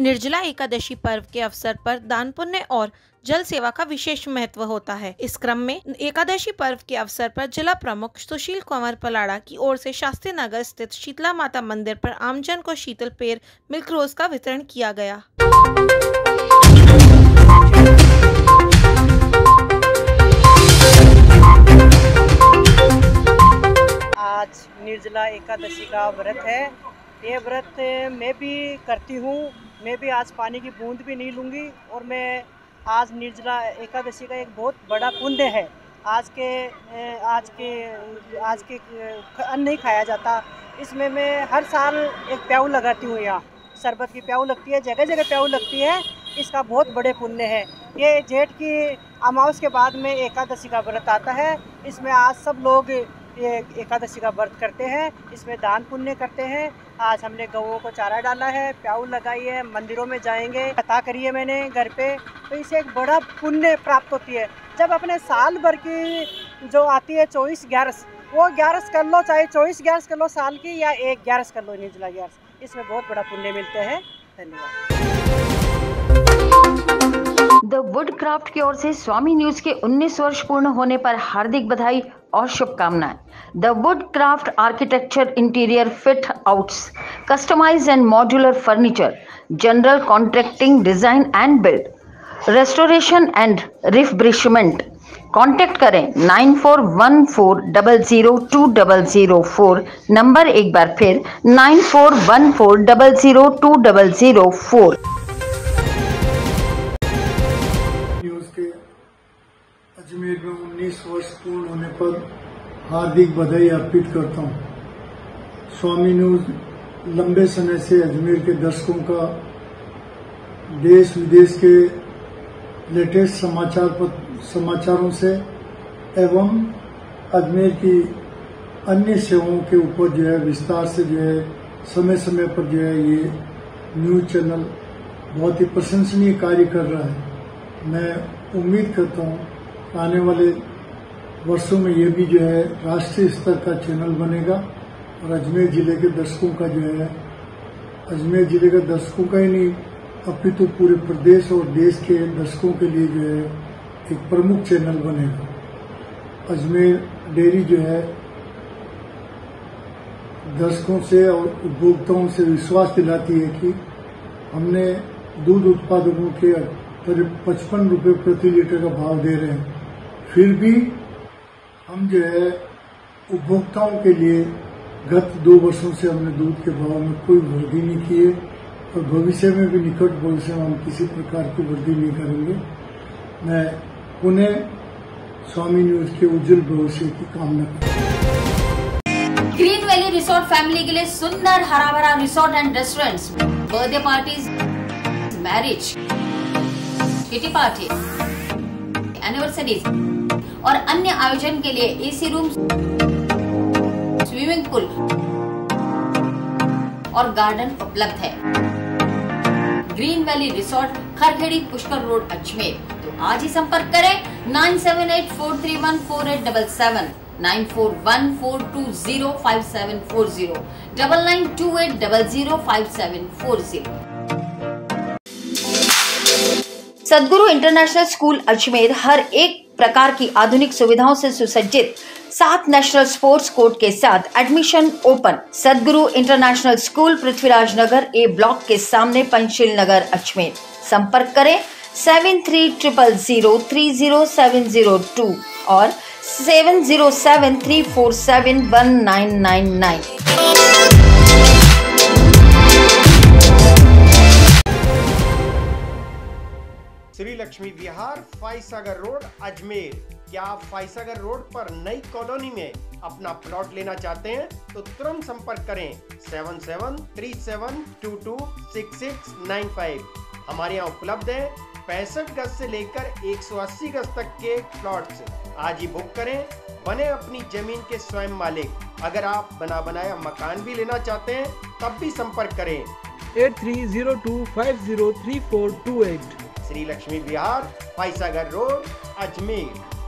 निर्जला एकादशी पर्व के अवसर पर दान, पुण्य और जल सेवा का विशेष महत्व होता है। इस क्रम में एकादशी पर्व के अवसर पर जिला प्रमुख सुशील कुंवर पलाड़ा की ओर से शास्त्री नगर स्थित शीतला माता मंदिर पर आमजन को शीतल पेड़ मिल्क रोज का वितरण किया गया। आज निर्जला एकादशी का व्रत है। ये व्रत मैं भी करती हूँ। मैं भी आज पानी की बूंद भी नहीं लूँगी और मैं आज निर्जला एकादशी का एक बहुत बड़ा पुण्य है। आज के आज के आज के अन्न नहीं खाया जाता। इसमें मैं हर साल एक प्याऊ लगाती हूँ यहाँ। शरबत की प्याऊ लगती है जगह जगह प्याऊ लगती है। इसका बहुत बड़े पुण्य है। ये जेठ की अमावस के बाद में एकादशी का व्रत आता है। इसमें आज सब लोग ये एकादशी का व्रत करते हैं, इसमें दान पुण्य करते हैं। आज हमने गवों को चारा डाला है, प्याऊ लगाई है, मंदिरों में जाएँगे, कथा करी है मैंने घर पे तो इसे एक बड़ा पुण्य प्राप्त होती है। जब अपने साल भर की जो आती है चौबीस ग्यारस, वो ग्यारस कर लो, चाहे चौबीस ग्यारस कर लो साल की या एक ग्यारस कर लो निर्जला ग्यारस, इसमें बहुत बड़ा पुण्य मिलते हैं। धन्यवाद। द वुड क्राफ्ट की ओर से स्वामी न्यूज़ के 19 वर्ष पूर्ण होने पर हार्दिक बधाई और शुभकामनाएँ। The wood craft architecture interior fit outs customise and modular furniture general contracting design and build restoration and refreshment contact करें nine four one four double zero two double zero four number एक बार फिर nine four one four double zero two double zero four 19 वर्ष पूर्ण होने पर हार्दिक बधाई अर्पित करता हूँ। स्वामी न्यूज़ लंबे समय से अजमेर के दर्शकों का देश विदेश के लेटेस्ट समाचार पर समाचारों से एवं अजमेर की अन्य सेवाओं के ऊपर जो है, विस्तार से जो है समय समय पर जो है ये न्यूज़ चैनल बहुत ही प्रशंसनीय कार्य कर रहा है मैं उम्मीद करता हूँ आने वाले वर्षों में ये भी जो है राष्ट्रीय स्तर का चैनल बनेगा और अजमेर ज़िले के दर्शकों का जो है, अजमेर ज़िले के दर्शकों का ही नहीं अपितु तो पूरे प्रदेश और देश के दर्शकों के लिए जो है एक प्रमुख चैनल बनेगा। अजमेर डेयरी जो है, दर्शकों से और उपभोक्ताओं से विश्वास दिलाती है कि हमने दूध उत्पादकों के करीब पचपन रुपये प्रति लीटर का भाव दे रहे हैं। फिर भी हम जो है उपभोक्ताओं के लिए गत दो वर्षों से हमने दूध के भाव में कोई वृद्धि नहीं की है और भविष्य में भी निकट भविष्य में हम किसी प्रकार की वृद्धि नहीं करेंगे। मैं पुणे स्वामी न्यूज़ के उज्जवल भविष्य की कामना करता ग्रीन वैली रिसोर्ट फैमिली के लिए सुंदर हरा भरा resort and restaurants birthday parties marriage kitty party anniversaries और अन्य आयोजन के लिए एसी रूम स्विमिंग पूल और गार्डन उपलब्ध है। Green valley resort, Kharkhedi Pushkar road, Ajmer. तो आज ही संपर्क करें nine seven eight four three one four eight double seven, nine four one four two zero five seven four zero, double nine two eight double zero five seven four zero. Sadguru international school Ajmer हर एक प्रकार की आधुनिक सुविधाओं से सुसज्जित सात national sports court के साथ admission open. Sadguru international school Prithviraj Nagar A block के सामने पंचशील नगर अजमेर। संपर्क करें seven three triple zero three zero seven zero two और seven zero seven three four seven one nine nine nine Shri Lakshmi Vihar, Faisagar road, Ajmer. क्या आप Foy Sagar road पर नई colony में अपना प्लॉट लेना चाहते हैं तो तुरंत संपर्क करें seven seven three seven two two six six nine five. हमारे यहाँ उपलब्ध है पैंसठ गज से लेकर 180 गज तक के प्लॉट्स। आज ही बुक करें, बने अपनी ज़मीन के स्वयं मालिक। अगर आप बना बनाया मकान भी लेना चाहते हैं, तब भी संपर्क करें। Eight three zero two five zero three four two eight. Shri Lakshmi Vihar Faisagar road Ajmer.